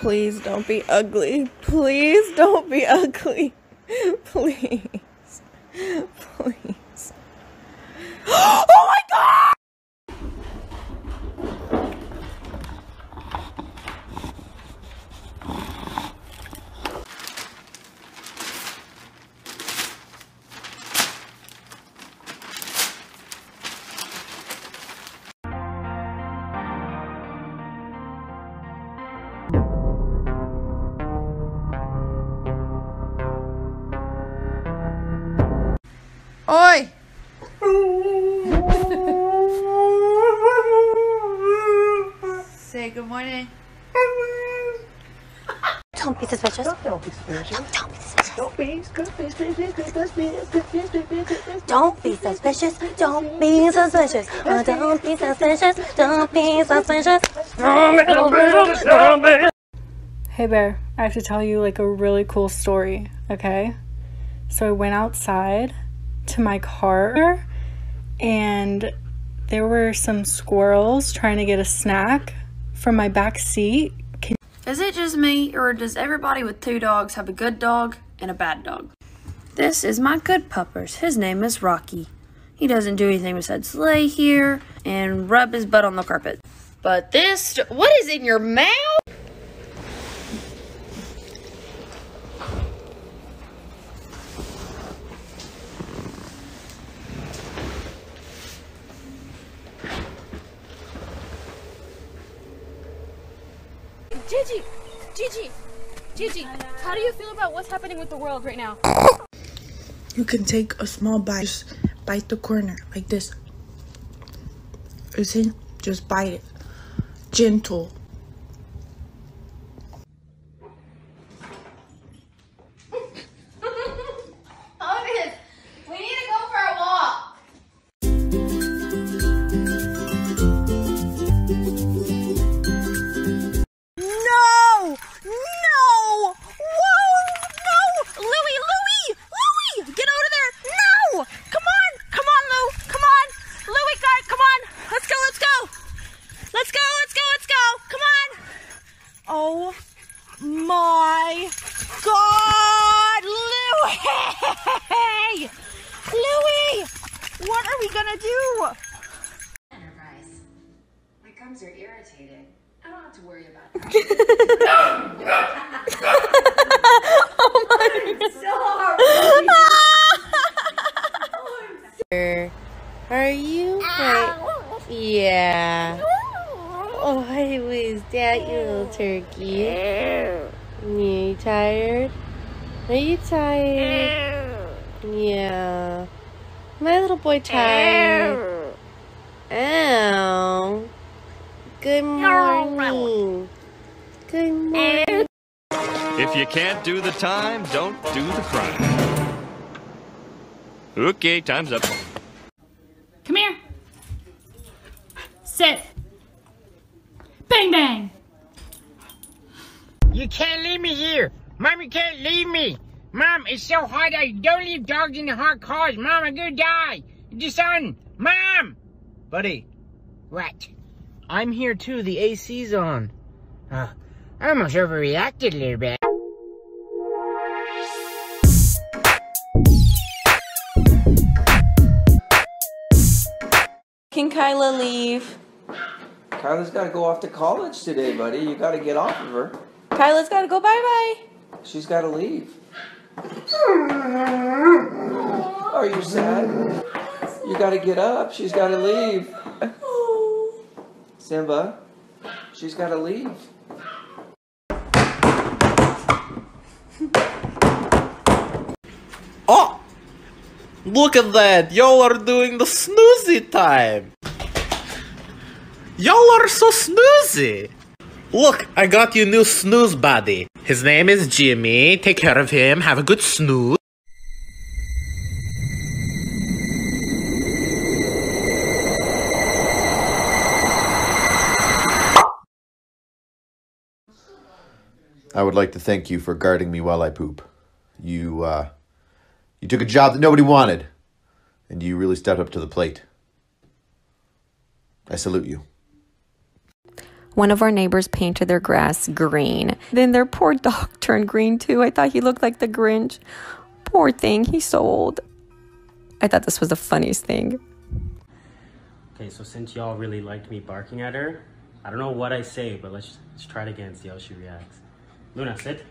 Please don't be ugly. Please don't be ugly. Please. Please. Oh my god! Oi! Say good morning. Don't be suspicious. Don't be suspicious. Don't be suspicious. Don't be suspicious. Don't be suspicious. Don't be suspicious. Don't be suspicious. Don't be suspicious. Hey Bear, I have to tell you like a really cool story, okay? So I went outside to my car and there were some squirrels trying to get a snack from my back seat. Can- Is it just me, or does everybody with two dogs have a good dog and a bad dog? This is my good puppers. His name is Rocky. He doesn't do anything besides lay here and rub his butt on the carpet. But this, what is in your mouth? Gigi! Gigi! Gigi, how do you feel about what's happening with the world right now? You can take a small bite. Just bite the corner like this. You see? Just bite it. Gentle. Do? Enterprise. My gums are irritated. I don't have to worry about that. Are you? Yeah. Oh, I was that, you little turkey. Are You tired? Are you tired? Yeah. My little boy tired. Ow. Good morning. Good morning. If you can't do the time, don't do the crime. Okay, time's up. Come here. Sit. Bang bang. You can't leave me here. Mommy can't leave me. Mom, it's so hot out. Don't leave dogs in the hot cars. Mom, I'm gonna die. The sun. Mom! Buddy. What? I'm here too. The AC's on. Uh, I almost overreacted a little bit. Can Kyla leave? Kyla's got to go off to college today, buddy. You got to get off of her. Kyla's gotta go bye bye. She's got to leave. Are you sad? You got to get up. She's got to leave. Simba, she's got to leave. Oh! Look at that! Y'all are doing the snoozy time! Y'all are so snoozy! Look, I got you new snooze buddy. His name is Jimmy. Take care of him. Have a good snooze. I would like to thank you for guarding me while I poop. You, uh, you took a job that nobody wanted, and you really stepped up to the plate. I salute you. One of our neighbors painted their grass green. Then their poor dog turned green too. I thought he looked like the Grinch. Poor thing, he's so old. I thought this was the funniest thing. Okay, so since y'all really liked me barking at her, I don't know what I say, but let's, let's try it again, see how she reacts. Luna, sit.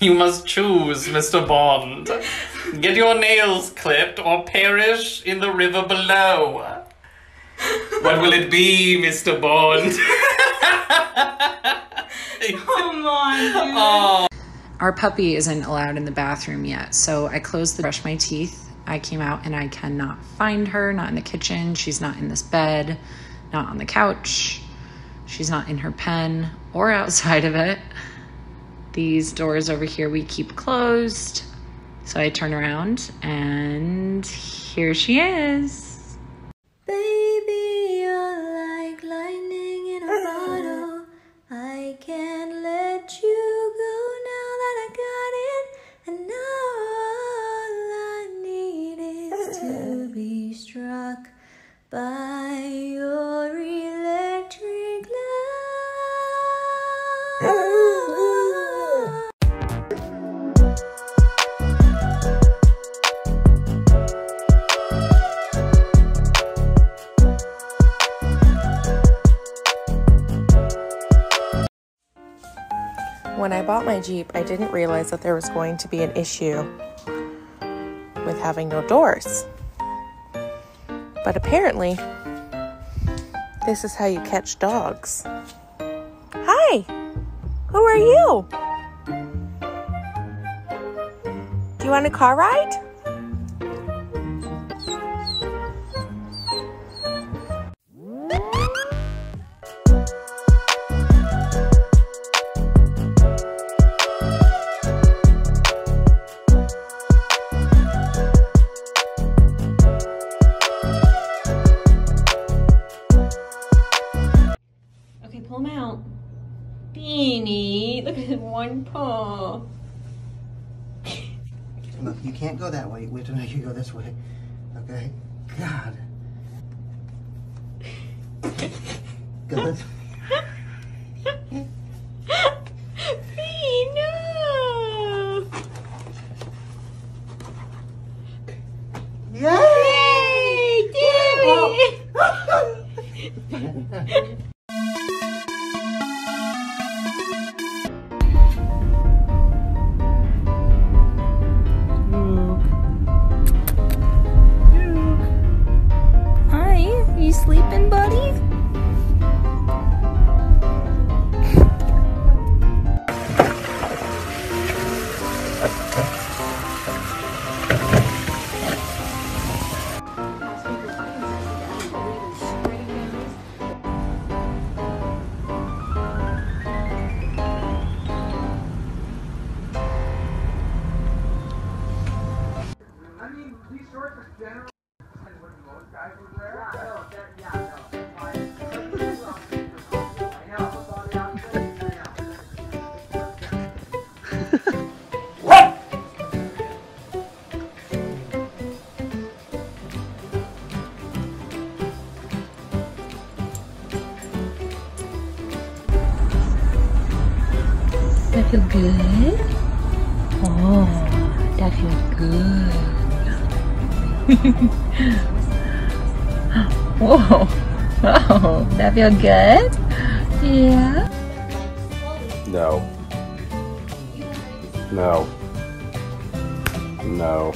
You must choose, Mr. Bond. Get your nails clipped or perish in the river below. What will it be, Mr. Bond? Come on, dude. Oh. Our puppy isn't allowed in the bathroom yet, so I closed the brush my teeth. I came out and I cannot find her, not in the kitchen. She's not in this bed, not on the couch. She's not in her pen or outside of it. These doors over here we keep closed. So I turn around and here she is. Bought my Jeep, I didn't realize that there was going to be an issue with having no doors. But apparently, this is how you catch dogs. Hi! Who are you? Do you want a car ride? Beanie, look at his one paw. Look, you can't go that way. We have to make you go this way. Okay? God. Beanie, That feel good? Whoa. Oh, that feel good? Yeah. No. No. No.